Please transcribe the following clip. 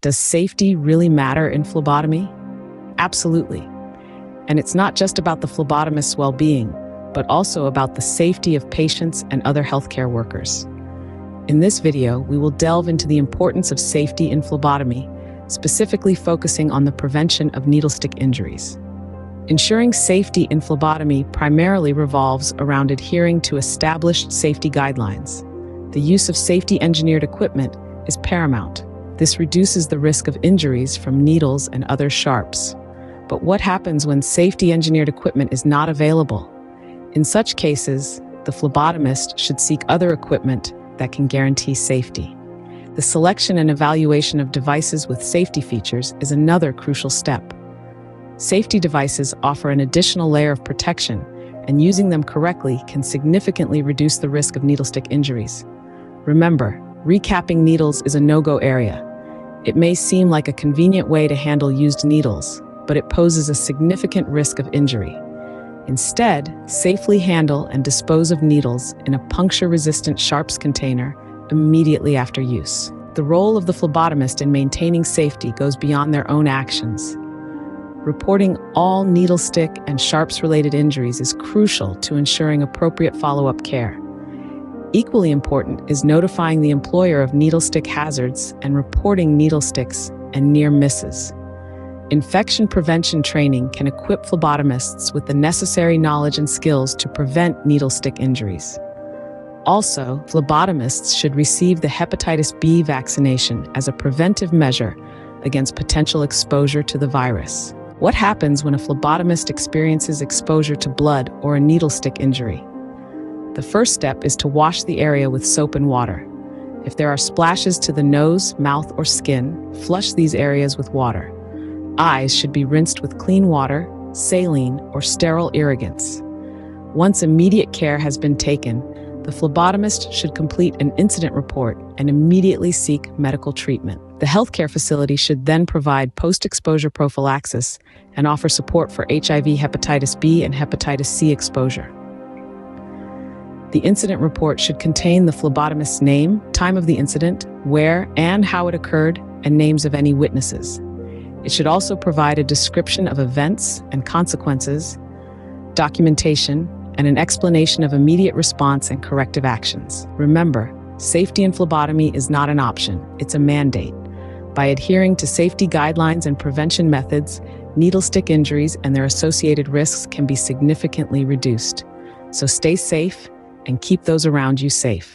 Does safety really matter in phlebotomy? Absolutely. And it's not just about the phlebotomist's well being, but also about the safety of patients and other healthcare workers. In this video, we will delve into the importance of safety in phlebotomy, specifically focusing on the prevention of needle stick injuries. Ensuring safety in phlebotomy primarily revolves around adhering to established safety guidelines. The use of safety engineered equipment is paramount. This reduces the risk of injuries from needles and other sharps. But what happens when safety engineered equipment is not available? In such cases, the phlebotomist should seek other equipment that can guarantee safety. The selection and evaluation of devices with safety features is another crucial step. Safety devices offer an additional layer of protection, and using them correctly can significantly reduce the risk of needle stick injuries. Remember, recapping needles is a no-go area. It may seem like a convenient way to handle used needles, but it poses a significant risk of injury. Instead, safely handle and dispose of needles in a puncture-resistant sharps container immediately after use. The role of the phlebotomist in maintaining safety goes beyond their own actions. Reporting all needle stick and sharps related injuries is crucial to ensuring appropriate follow up care. Equally important is notifying the employer of needle stick hazards and reporting needle sticks and near misses. Infection prevention training can equip phlebotomists with the necessary knowledge and skills to prevent needle stick injuries. Also, phlebotomists should receive the hepatitis B vaccination as a preventive measure against potential exposure to the virus. What happens when a phlebotomist experiences exposure to blood or a needle stick injury? The first step is to wash the area with soap and water. If there are splashes to the nose, mouth, or skin, flush these areas with water. Eyes should be rinsed with clean water, saline, or sterile irrigants. Once immediate care has been taken, the phlebotomist should complete an incident report and immediately seek medical treatment. The healthcare facility should then provide post exposure prophylaxis and offer support for HIV, hepatitis B, and hepatitis C exposure. The incident report should contain the phlebotomist's name, time of the incident, where and how it occurred, and names of any witnesses. It should also provide a description of events and consequences, documentation, and an explanation of immediate response and corrective actions. Remember, safety in phlebotomy is not an option, it's a mandate. By adhering to safety guidelines and prevention methods, needle stick injuries and their associated risks can be significantly reduced. So stay safe and keep those around you safe.